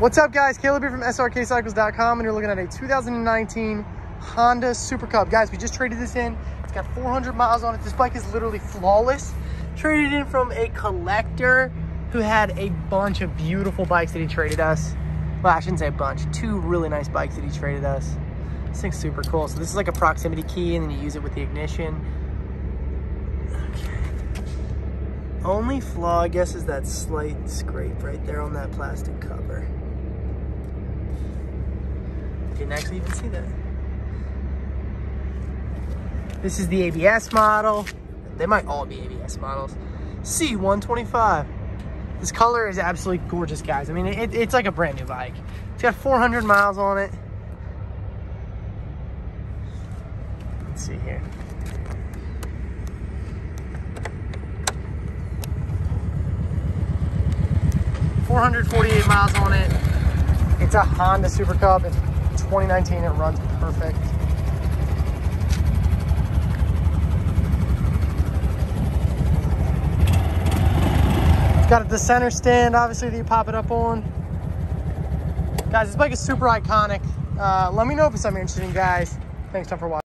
What's up guys, Caleb here from SRKCycles.com and you're looking at a 2019 Honda Super Cub. Guys, we just traded this in. It's got 400 miles on it. This bike is literally flawless. Traded in from a collector who had a bunch of beautiful bikes that he traded us. Well, I shouldn't say a bunch, two really nice bikes that he traded us. This thing's super cool. So this is like a proximity key and then you use it with the ignition. Okay. Only flaw, I guess, is that slight scrape right there on that plastic cover. Didn't actually even see that. This is the ABS model. They might all be ABS models. C125. This color is absolutely gorgeous, guys. I mean, it, it's like a brand new bike. It's got 400 miles on it. Let's see here. Four hundred forty-eight miles on it. It's a Honda Super Cub. It's 2019. It runs perfect. It's got the center stand, obviously, that you pop it up on. Guys, this bike is super iconic. Uh, let me know if it's something you're interested in, guys. Thanks, Tom, for watching.